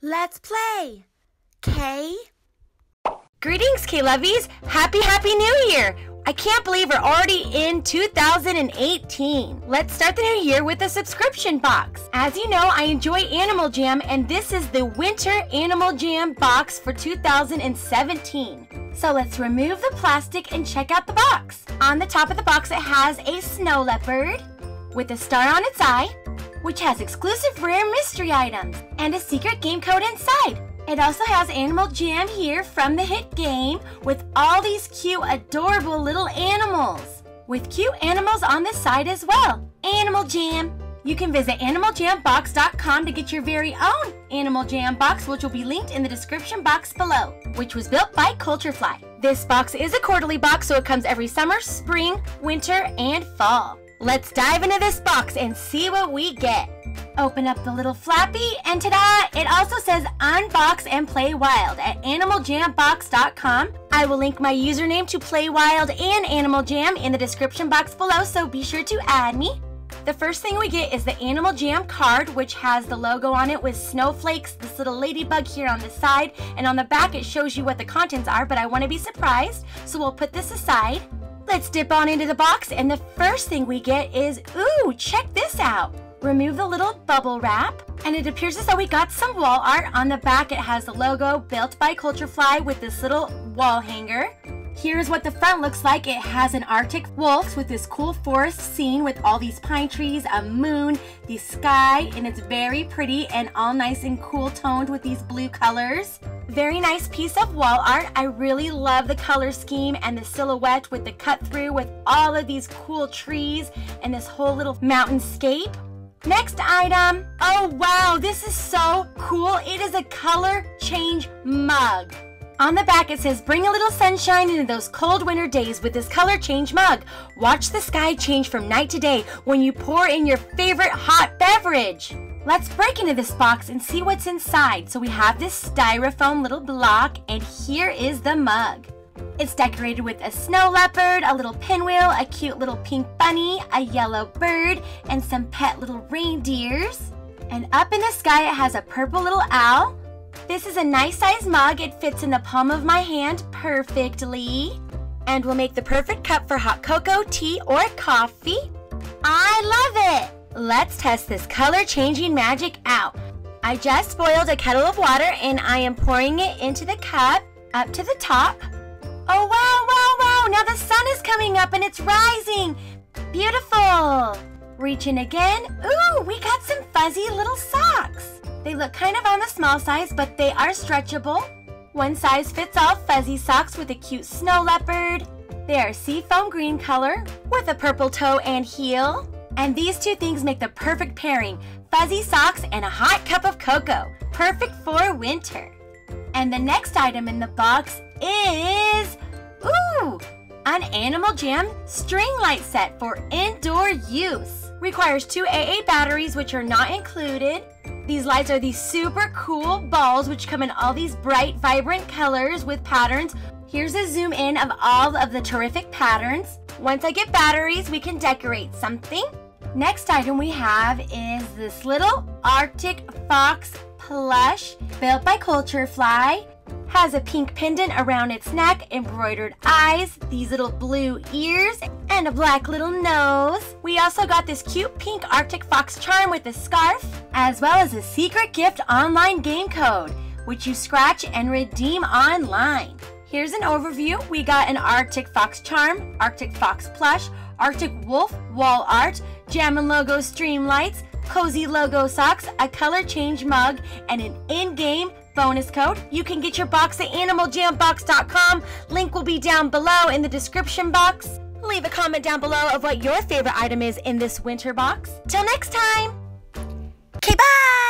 Let's play. K. Greetings, K-Lovies! Happy, Happy New Year! I can't believe we're already in 2018. Let's start the new year with a subscription box. As you know, I enjoy Animal Jam, and this is the Winter Animal Jam box for 2017. So let's remove the plastic and check out the box. On the top of the box, it has a snow leopard with a star on its eye, which has exclusive rare mystery items and a secret game code inside. It also has Animal Jam here from the hit game with all these cute, adorable little animals. With cute animals on the side as well. Animal Jam. You can visit animaljambox.com to get your very own Animal Jam box, which will be linked in the description box below, which was built by Culturefly. This box is a quarterly box, so it comes every summer, spring, winter, and fall. Let's dive into this box and see what we get. Open up the little flappy, and ta-da! It also says unbox and play wild at animaljambox.com. I will link my username to Play Wild and Animal Jam in the description box below, so be sure to add me. The first thing we get is the Animal Jam card, which has the logo on it with snowflakes, this little ladybug here on the side, and on the back it shows you what the contents are, but I want to be surprised, so we'll put this aside. Let's dip on into the box, and the first thing we get is, ooh, check this out remove the little bubble wrap, and it appears as though we got some wall art. On the back, it has the logo built by Culturefly with this little wall hanger. Here's what the front looks like. It has an Arctic wolf with this cool forest scene with all these pine trees, a moon, the sky, and it's very pretty and all nice and cool toned with these blue colors. Very nice piece of wall art. I really love the color scheme and the silhouette with the cut through with all of these cool trees and this whole little mountainscape. Next item. Oh wow, this is so cool. It is a color change mug. On the back it says, bring a little sunshine into those cold winter days with this color change mug. Watch the sky change from night to day when you pour in your favorite hot beverage. Let's break into this box and see what's inside. So we have this styrofoam little block and here is the mug. It's decorated with a snow leopard, a little pinwheel, a cute little pink bunny, a yellow bird, and some pet little reindeers. And up in the sky it has a purple little owl. This is a nice sized mug. It fits in the palm of my hand perfectly. And will make the perfect cup for hot cocoa, tea, or coffee. I love it! Let's test this color changing magic out. I just boiled a kettle of water and I am pouring it into the cup up to the top. Oh, wow, wow, wow. Now the sun is coming up and it's rising. Beautiful. Reaching again. Ooh, we got some fuzzy little socks. They look kind of on the small size, but they are stretchable. One size fits all fuzzy socks with a cute snow leopard. They are seafoam green color with a purple toe and heel. And these two things make the perfect pairing. Fuzzy socks and a hot cup of cocoa. Perfect for winter. And the next item in the box is, ooh, an Animal Jam string light set for indoor use. Requires two AA batteries, which are not included. These lights are these super cool balls, which come in all these bright, vibrant colors with patterns. Here's a zoom in of all of the terrific patterns. Once I get batteries, we can decorate something. Next item we have is this little Arctic Fox plush built by Culturefly has a pink pendant around its neck, embroidered eyes, these little blue ears, and a black little nose. We also got this cute pink Arctic Fox charm with a scarf, as well as a secret gift online game code, which you scratch and redeem online. Here's an overview. We got an Arctic Fox charm, Arctic Fox plush, Arctic Wolf wall art, Jammin' logo string lights, cozy logo socks, a color change mug, and an in-game bonus code. You can get your box at animaljambox.com. Link will be down below in the description box. Leave a comment down below of what your favorite item is in this winter box. Till next time. Okay, bye!